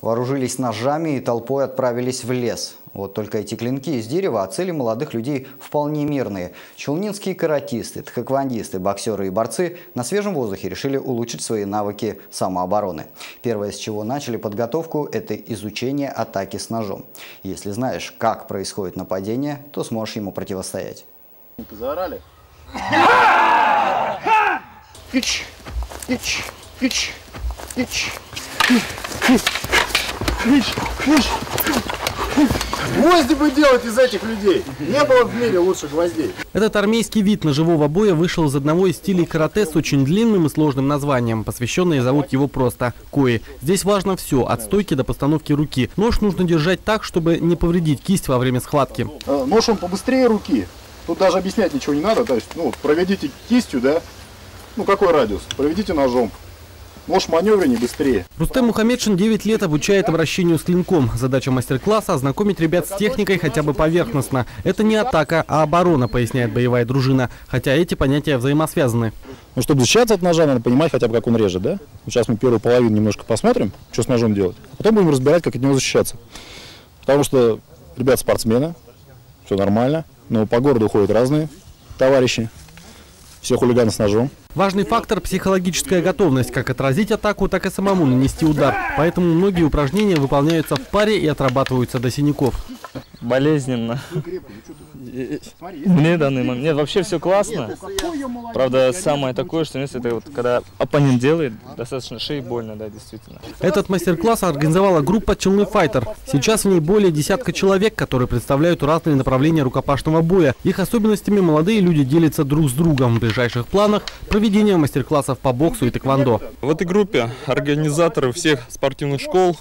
Вооружились ножами и толпой отправились в лес. Вот только эти клинки из дерева, а цели молодых людей вполне мирные. Челнинские каратисты, тхэквондисты, боксеры и борцы на свежем воздухе решили улучшить свои навыки самообороны. Первое, с чего начали подготовку, это изучение атаки с ножом. Если знаешь, как происходит нападение, то сможешь ему противостоять. Заорали? Ич, ич, ич, ич, ич. Гвозди бы делать из этих людей. Не было в мире лучше гвоздей. Этот армейский вид ножевого боя вышел из одного из стилей карате с очень длинным и сложным названием. Посвященные зовут его просто кои. Здесь важно все, от стойки до постановки руки. Нож нужно держать так, чтобы не повредить кисть во время схватки. Э, Нож он побыстрее руки. Тут даже объяснять ничего не надо. То есть, ну, проведите кистью, да, ну какой радиус, проведите ножом. Нож маневреннее, быстрее. Рустем Мухаммедшин 9 лет обучает обращению с клинком. Задача мастер-класса – ознакомить ребят с техникой хотя бы поверхностно. Это не атака, а оборона, поясняет боевая дружина. Хотя эти понятия взаимосвязаны. Ну, чтобы защищаться от ножа, надо понимать хотя бы, как он режет, да? Сейчас мы первую половину немножко посмотрим, что с ножом делать. Потом будем разбирать, как от него защищаться. Потому что ребят спортсмены, все нормально, но по городу ходят разные товарищи. Все хулиганы с ножом. Важный фактор – психологическая готовность. Как отразить атаку, так и самому нанести удар. Поэтому многие упражнения выполняются в паре и отрабатываются до синяков. Болезненно. Мне данный момент. Нет, вообще все классно. Правда, самое такое, что есть, это вот когда оппонент делает, достаточно шеи больно, да, действительно. Этот мастер-класс организовала группа «Челны Файтер». Сейчас в ней более десятка человек, которые представляют разные направления рукопашного боя. Их особенностями молодые люди делятся друг с другом. В ближайших планах – проведение мастер-классов по боксу и тэквондо. В этой группе организаторы всех спортивных школ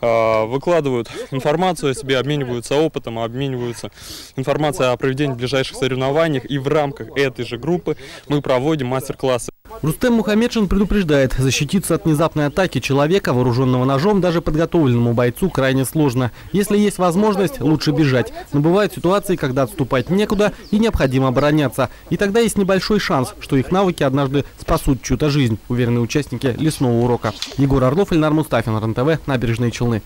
э, выкладывают информацию о себе, обмениваются опытом, обмениваются информацией о проведении ближайших соревнованиях. И в рамках этой же группы мы проводим мастер-классы. Рустем Мухаммедшин предупреждает, защититься от внезапной атаки человека, вооруженного ножом, даже подготовленному бойцу крайне сложно. Если есть возможность, лучше бежать. Но бывают ситуации, когда отступать некуда и необходимо обороняться. И тогда есть небольшой шанс, что их навыки однажды спасут чью-то жизнь, уверены участники лесного урока. Егор Орлов, Ильнар Мустафин, РНТВ, Набережные Челны.